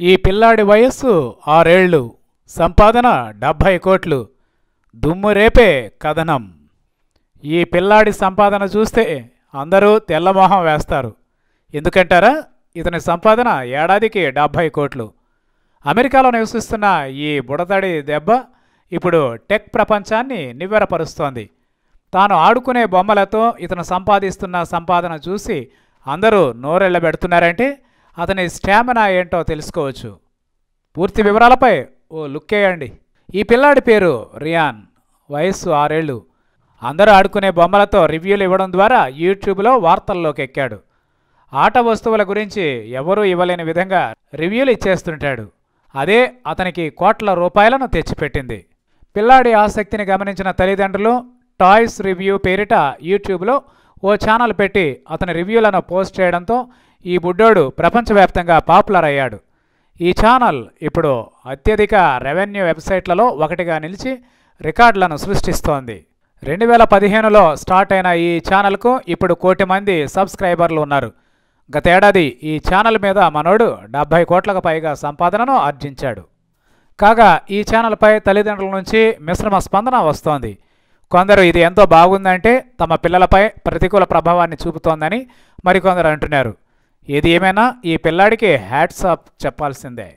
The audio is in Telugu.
ఈ పిల్లాడి వయస్సు ఆరేళ్ళు సంపాదన డెబ్భై కోట్లు దుమ్ము రేపే కథనం. ఈ పిల్లాడి సంపాదన చూస్తే అందరూ తెల్లమొహం వేస్తారు. ఎందుకంటారా? ఇతని సంపాదన ఏడాదికి డెబ్భై కోట్లు. అమెరికాలో నివసిస్తున్న ఈ బుడతడి దెబ్బ ఇప్పుడు టెక్ ప్రపంచాన్ని నివ్వెరపరుస్తోంది. తాను ఆడుకునే బొమ్మలతో ఇతను సంపాదిస్తున్న సంపాదన చూసి అందరూ నోరెళ్ళబెడుతున్నారంటే అతని స్టామినా ఏంటో తెలుసుకోవచ్చు. పూర్తి వివరాలపై ఓ లుక్ వేయండి. ఈ పిల్లాడి పేరు రియాన్. వయస్సు ఆరేళ్ళు. అందరూ ఆడుకునే బొమ్మలతో రివ్యూలు ఇవ్వడం ద్వారా యూట్యూబ్లో వార్తల్లోకి ఎక్కాడు. ఆట వస్తువుల గురించి ఎవరూ ఇవ్వలేని విధంగా రివ్యూలు ఇచ్చేస్తుంటాడు. అదే అతనికి కోట్ల రూపాయలను తెచ్చిపెట్టింది. పిల్లాడి ఆసక్తిని గమనించిన తల్లిదండ్రులు టాయ్స్ రివ్యూ పేరిట యూట్యూబ్లో ఓ ఛానల్ పెట్టి అతని రివ్యూలను పోస్ట్ చేయడంతో ఈ బుడ్డోడు ప్రపంచవ్యాప్తంగా పాపులర్ అయ్యాడు. ఈ ఛానల్ ఇప్పుడు అత్యధిక రెవెన్యూ వెబ్సైట్లలో ఒకటిగా నిలిచి రికార్డులను సృష్టిస్తోంది. రెండు వేల పదిహేనులో స్టార్ట్ అయిన ఈ ఛానల్కు ఇప్పుడు కోటి మంది సబ్స్క్రైబర్లు ఉన్నారు. గతేడాది ఈ ఛానల్ మీద మనోడు డెబ్భై కోట్లకు పైగా సంపాదనను ఆర్జించాడు. కాగా ఈ ఛానల్పై తల్లిదండ్రుల నుంచి మిశ్రమ స్పందన వస్తోంది. కొందరు ఇది ఎంతో బాగుందంటే తమ పిల్లలపై ప్రతికూల ప్రభావాన్ని చూపుతోందని మరికొందరు అంటున్నారు. ఏది ఏమైనా ఈ పిల్లాడికి హ్యాట్స్ ఆఫ్ చెప్పాల్సిందే.